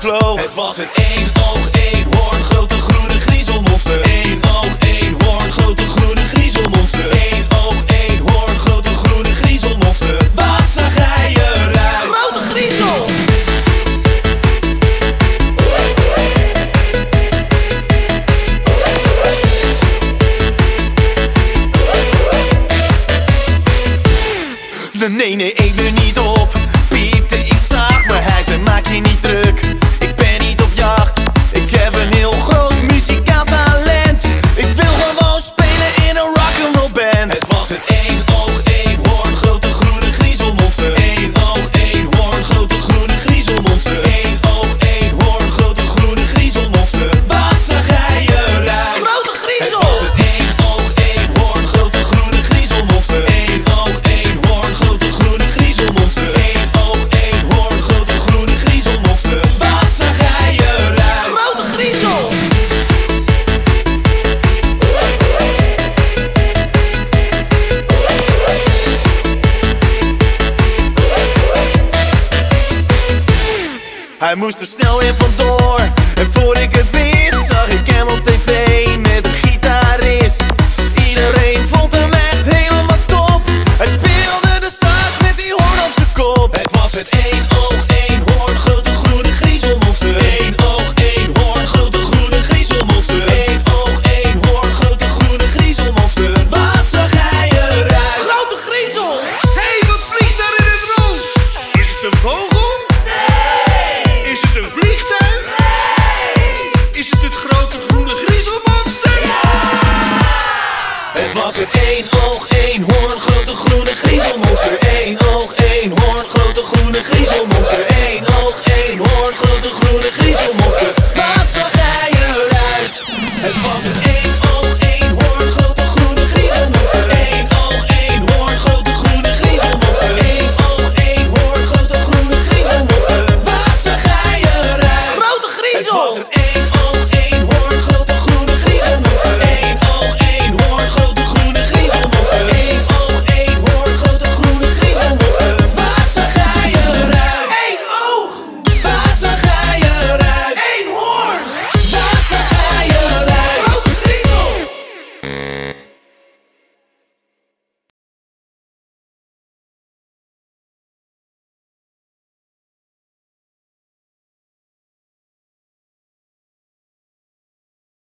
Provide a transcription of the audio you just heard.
Vloog. Het was een één oog, één hoorn, grote groene griezelmonster. Eén oog, één hoorn, grote groene griezelmonster. Eén oog, één hoorn, grote groene griezelmonster. Wat zag hij eruit? Grote griezel! Nee, nee, ik ben niet Hij moest er snel in vandoor. En voor ik het wist zag ik hem op tv. Het was er één oog, één hoorn, grote groene griezelmonster. Eén oog, één hoorn, grote groene griezelmonster. Eén oog, één hoorn, grote groene griezelmonster. Wat zag hij eruit? Het was een één oog, één hoorn, grote groene griezelmonster. Eén oog, één hoorn, grote groene griezelmonster. Eén oog, één hoorn, grote groene griezelmonster. Wat zag hij eruit? Grote griezel! Het was een één oog, één hoorn, grote groene griezelmonster. Oog,